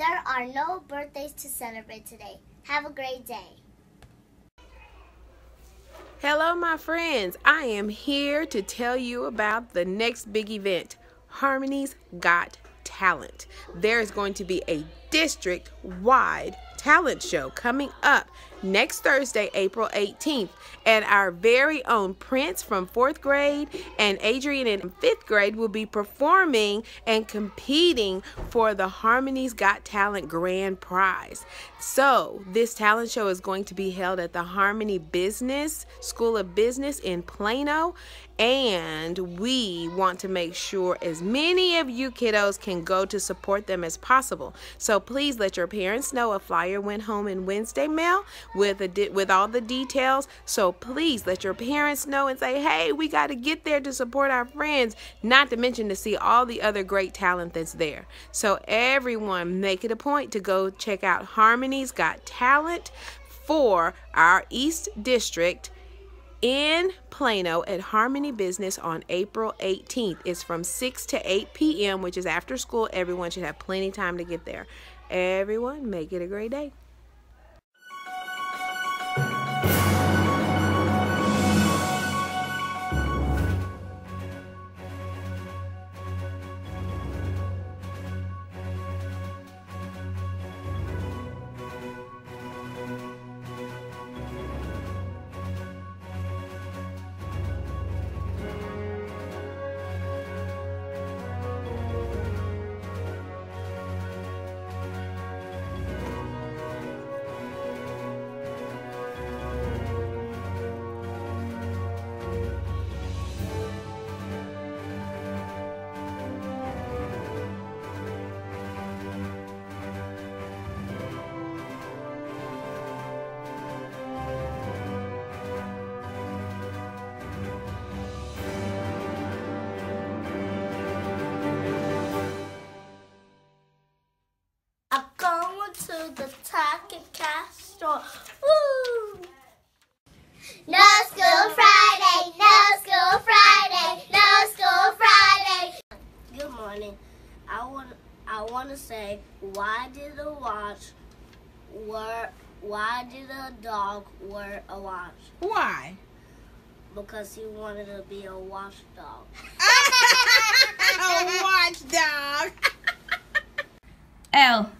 There are no birthdays to celebrate today. Have a great day. Hello, my friends. I am here to tell you about the next big event Harmony's Got Talent. There is going to be a district wide talent show coming up next Thursday, April 18th. And our very own Prince from fourth grade and Adrian in fifth grade will be performing and competing for the Harmony's Got Talent Grand Prize. So, this talent show is going to be held at the Harmony Business School of Business in Plano. And we want to make sure as many of you kiddos can go to support them as possible. So please let your parents know a flyer went home in Wednesday mail with a with all the details. So please let your parents know and say, "Hey, we got to get there to support our friends." Not to mention to see all the other great talent that's there. So everyone, make it a point to go check out Harmony's Got Talent for our East District in Plano at Harmony Business on April 18th. It's from 6 to 8 p.m., which is after school. Everyone should have plenty time to get there. Everyone, make it a great day. The Talking Cat store. Woo! No school Friday, no school Friday, no school Friday. Good morning. I want I want to say why did the watch wear why did the dog wear a watch? Why? Because he wanted to be a watchdog. a watchdog. L.